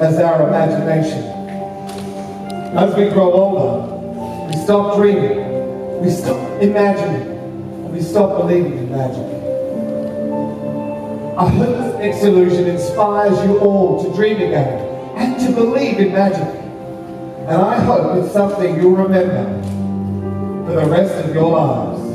as our imagination. As we grow older, we stop dreaming, we stop imagining, we stop believing in magic. I hope this next illusion inspires you all to dream again and to believe in magic. And I hope it's something you'll remember for the rest of your lives.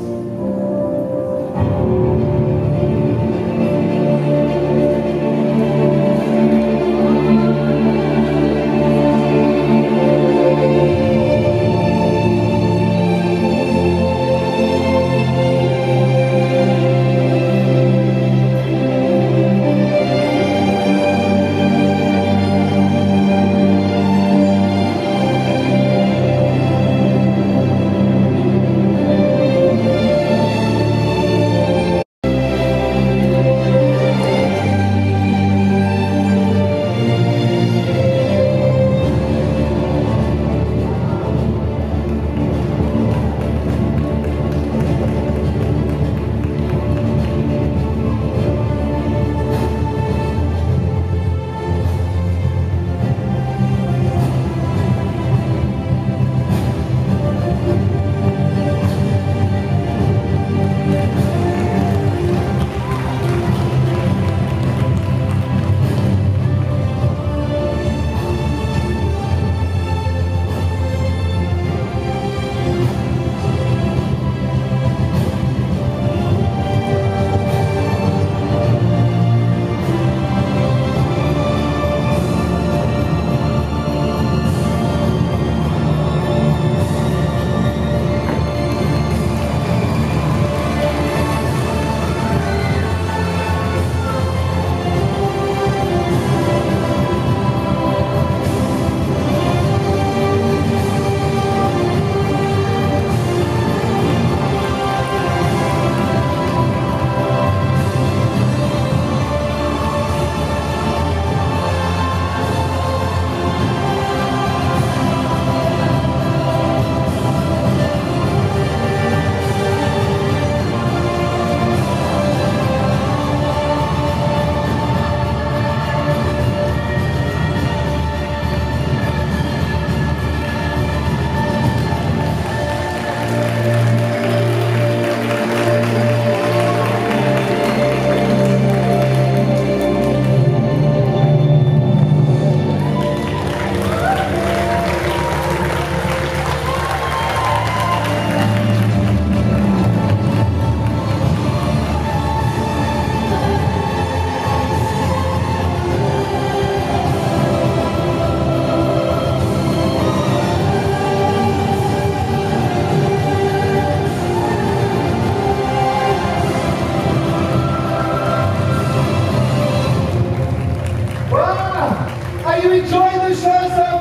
The Ukrainy szansa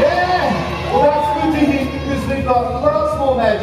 Yeah! Well, That's good to hear because we've got lots more magic.